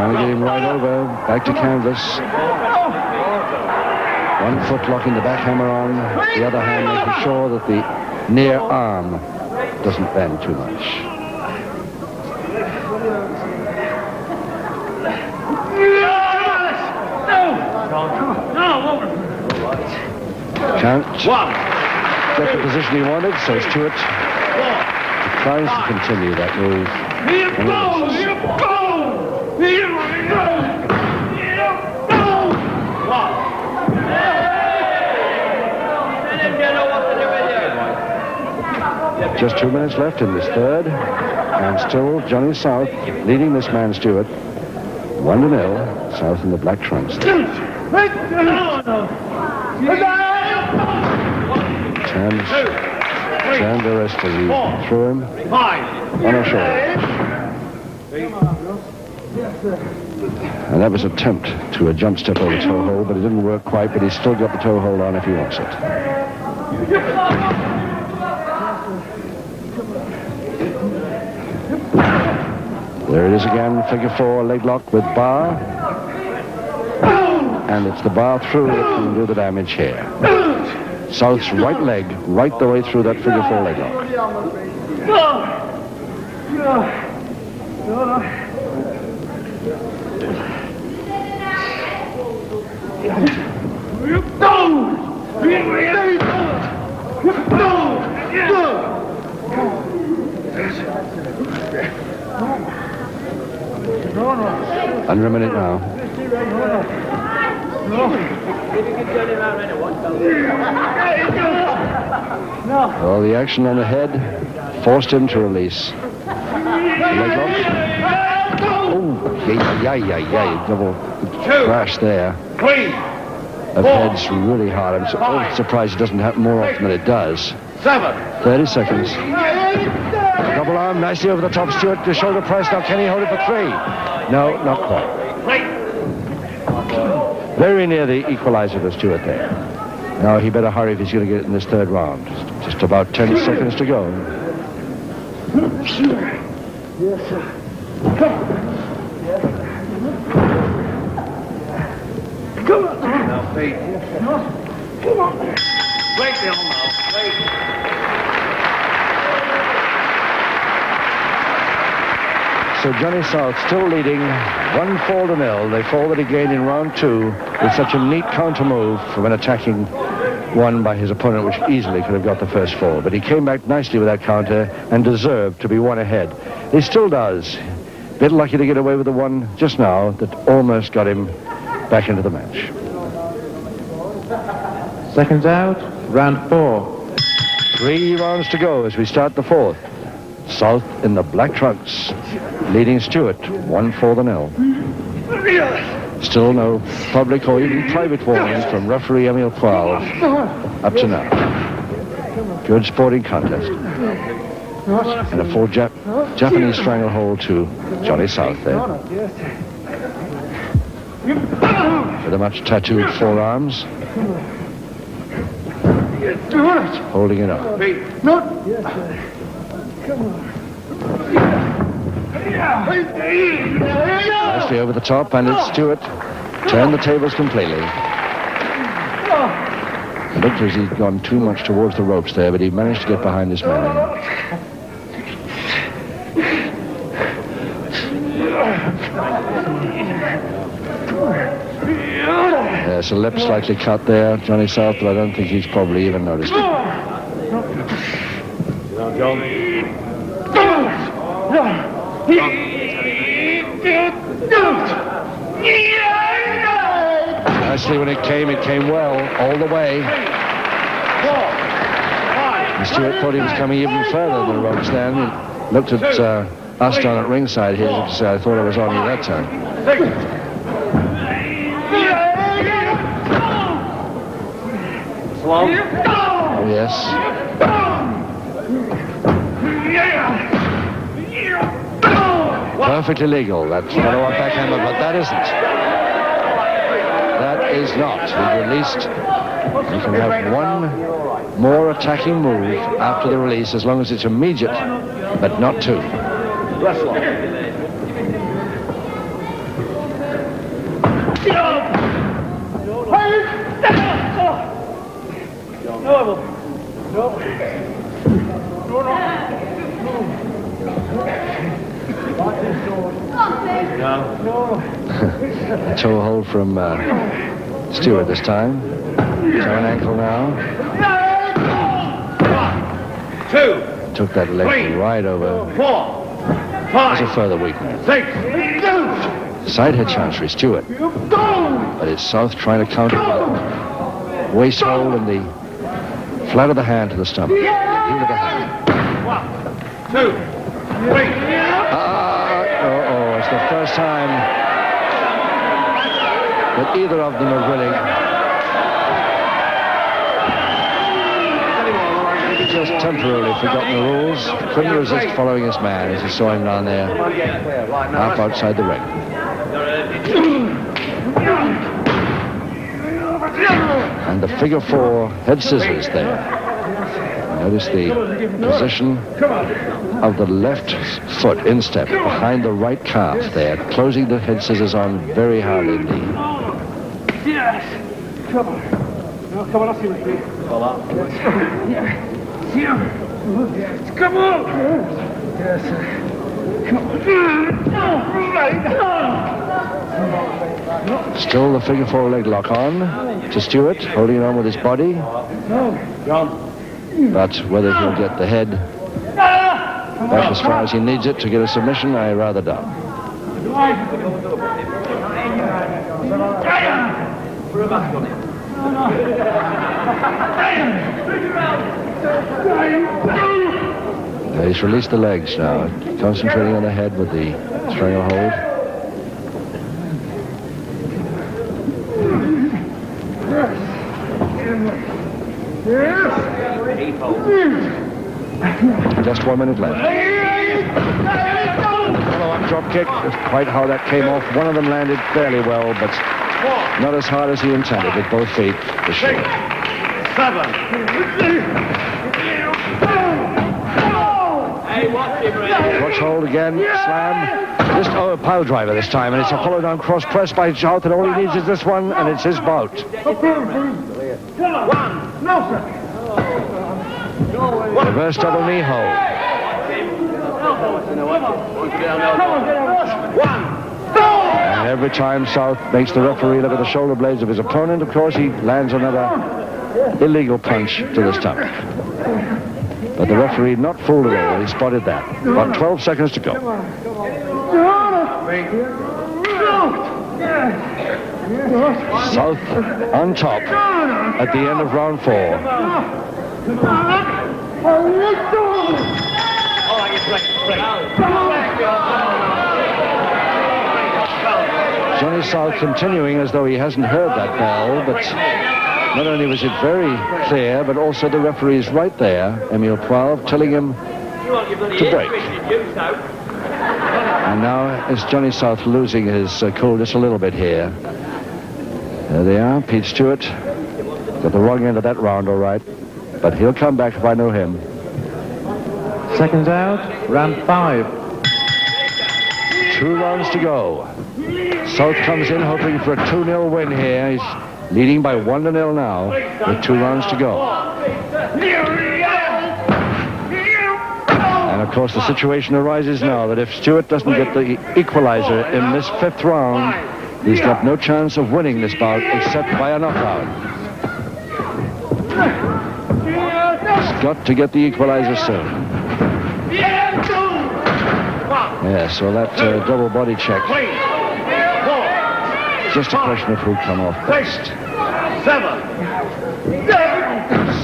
Trying to get him right over, back to canvas. One foot locking the back hammer on, the other hand making sure that the near arm doesn't bend too much. Count. One. Get the position he wanted, so Stewart tries to continue that move. Just two minutes left in this third, and still Johnny South leading this man Stewart. One to nil, South in the black trunks. Turns, turned the rest as he threw him on a shoulder. And that was an attempt to a jump step over toe hold, but it didn't work quite, but he's still got the toe hold on if he wants it. There it is again, figure four, leg lock with bar. And it's the bar through that can do the damage here. South's right leg, right the way through that figure four leg lock. Under a minute now. Well, the action on the head forced him to release. Oh, yeah, yeah, yeah, yeah. Double crash there. Three. That head's really hard. I'm su- oh, surprised it doesn't happen more often than it does. Seven. 30 seconds. Double arm, nicely over the top. Stewart, the shoulder press. Now, can he hold it for three? No, not quite. Three. Very near the equalizer to Stewart there. Now, he better hurry if he's going to get it in this third round. Just about 10 seconds to go. Yes, sir. Yes, sir. Come on. Now, feet. Wait, Bill, now. Wait. So Johnny South still leading one fall to nil. They fall that he gained in round two with such a neat counter move from an attacking one by his opponent, which easily could have got the first fall. But he came back nicely with that counter and deserved to be one ahead. He still does. Bit lucky to get away with the one just now that almost got him back into the match. Seconds out, round four. Three rounds to go as we start the fourth. South in the black trunks, leading Stewart, one for the nil. Still no public or even private warning from referee Emil Qual up to now. Good sporting contest. And a full Jap Japanese stranglehold to Johnny South there. With a much tattooed forearms. Holding it up. Nicely over the top, and it's Stewart. Turned the tables completely. It looked as he'd gone too much towards the ropes there, but he managed to get behind this man. There's a lip slightly cut there, Johnny South, but I don't think he's probably even noticed it. John. Nicely when it came, it came well, all the way. And Stewart thought he was coming even further than then. He looked at uh, us down at ringside here to say, I thought I was on you that time. Slow. Oh, yes. Perfectly legal. That's follow-up backhammer, but that isn't. That is not. He released. You can have one more attacking move after the release as long as it's immediate, but not two. Wrestler. Toe hold from uh, Stewart this time. Toe and ankle now. Two, Took that leg right over. four, Five. There's a further weakness. six, Side head chance for Stewart. But it's South trying to counter waist hold and the flat of the hand to the stomach. The hand. two, three. That either of them are willing. Just temporarily forgotten the rules. Couldn't resist following his man as he saw him down there, half outside the ring. And the figure four head scissors there. Notice the position of the left foot instep behind the right calf there, closing the head scissors on very hard indeed. Still the figure four leg lock on to Stewart, holding on with his body. But whether he'll get the head back as far as he needs it to get a submission, I rather doubt. Uh, He's released the legs now, concentrating on the head with the stranglehold. Just one minute left. Follow-up drop kick. Quite how that came off. One of them landed fairly well, but not as hard as he intended with both feet, for sure. Seven. Watch hold again, slam. Just oh, a pile driver this time, and it's a oh. follow down cross press by South, and all he needs is this one, and it's his bout. One. No, sir. Reverse double knee hold. And every time South makes the referee look at the shoulder blades of his opponent, of course, he lands another illegal punch to the stomach. But the referee not fooled all. He spotted that. About 12 seconds to go. South on top at the end of round four. Johnny South continuing as though he hasn't heard that bell, but not only was it very clear, but also the referee is right there, Emil Poilve, telling him to break. And now is Johnny South losing his uh, cool just a little bit here. There they are, Pete Stewart. Got the wrong end of that round, all right. But he'll come back if I know him. Seconds out, round five. Two rounds to go. South comes in hoping for a 2-0 win here. He's leading by 1 to 0 now with two rounds to go. And of course the situation arises now that if Stewart doesn't get the equalizer in this fifth round, he's got no chance of winning this bout except by a knockout. He's got to get the equalizer soon. Yes, well that uh, double body check, just a question of who come off first. Seven.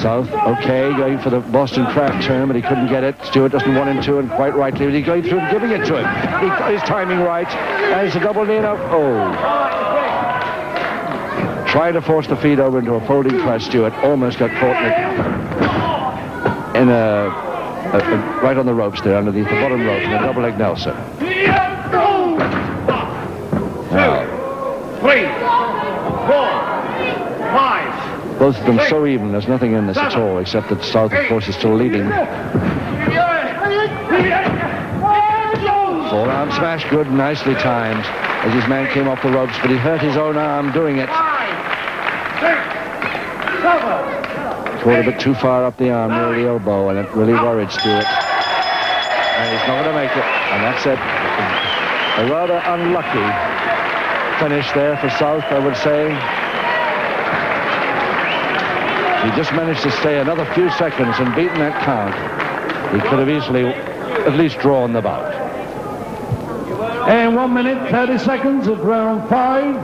South, okay, going for the Boston Crab turn, but he couldn't get it. Stewart doesn't want him to, and quite rightly, he's going through and giving it to him. He got his timing right, and it's a double knee up. Oh. Trying to force the feet over into a folding press, Stewart almost got caught in a, a- a- right on the ropes there, underneath the bottom rope, in a double leg Nelson. Now, Three. Four. Five. both of them so even, there's nothing in this at all, except that South, of course, is still leading. Four rounds arm smash good, nicely timed as his man came off the ropes, but he hurt his own arm doing it. Five, six, seven, Caught a bit too far up the arm near the elbow, and it really worried Stewart. And he's not going to make it, and that's it. A rather unlucky finish there for South, I would say. He just managed to stay another few seconds and beaten that count. He could have easily at least drawn the bout. And one minute, 30 seconds of round five.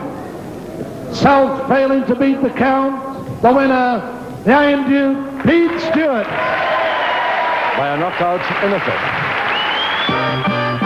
South failing to beat the count. The winner, the Duke, Pete Stewart. by a knockout in the fifth.